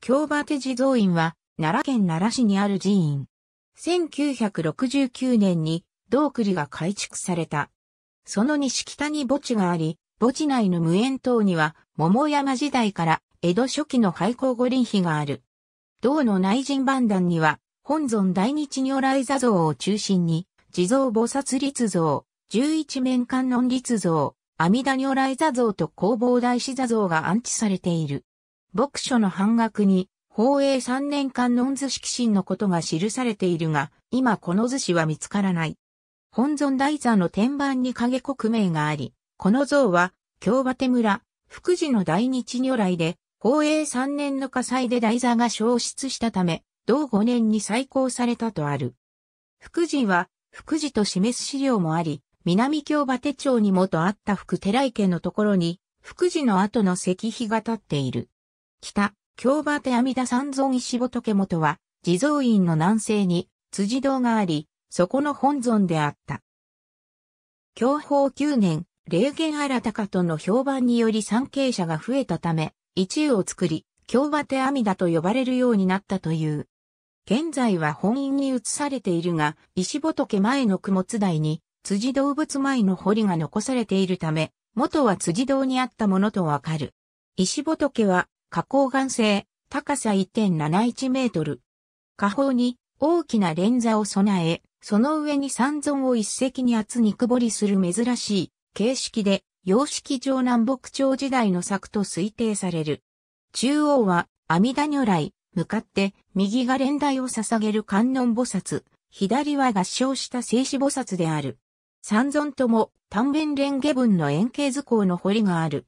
京馬手地蔵院は、奈良県奈良市にある寺院。1969年に、道栗が改築された。その西北に墓地があり、墓地内の無縁塔には、桃山時代から江戸初期の廃校五輪碑がある。道の内陣番団には、本尊大日如来座像を中心に、地蔵菩薩立像、十一面観音立像、阿弥陀如来座像と弘法大師座像が安置されている。牧書の半額に、宝永三年観音図式神のことが記されているが、今この図紙は見つからない。本尊大座の天板に影国名があり、この像は、京馬手村、福寺の大日如来で、宝永三年の火災で台座が消失したため、同5年に再興されたとある。福寺は、福寺と示す資料もあり、南京馬手町に元あった福寺池のところに、福寺の後の石碑が立っている。北、京馬手阿弥陀三尊石仏元は、地蔵院の南西に辻堂があり、そこの本尊であった。享保9年、霊言新たかとの評判により参詣者が増えたため、一位を作り、京馬手阿弥陀と呼ばれるようになったという。現在は本院に移されているが、石仏前の供物台に、辻動物前の堀が残されているため、元は辻堂にあったものとわかる。石仏は、花崗岩製、高さ1.71メートル。下方に大きな連座を備え、その上に三尊を一石に厚肉掘りする珍しい形式で、様式上南北朝時代の作と推定される。中央は阿弥陀如来、向かって右が連台を捧げる観音菩薩、左は合唱した静止菩薩である。三尊とも単弁連下文の円形図工の彫りがある。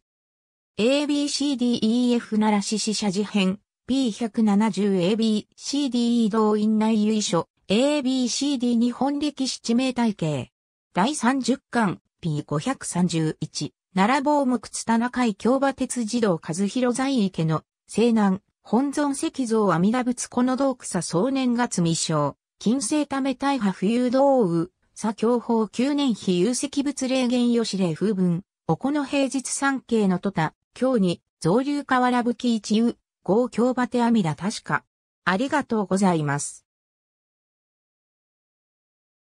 ABCDEF なら獅子社事編 P170ABCDE 動員内由書 ABCD 日本歴史地名体系。第30巻。P531、奈良坊木津田中井京馬鉄児童和弘在池の。西南、本尊石像阿弥陀仏この洞草総年月未章、金星ため大破冬道雨、左教法九年非有石仏霊言吉霊風文、おこの平日三景のとた、今日に、増流河原吹一遊、合京バテ阿弥陀確か。ありがとうございます。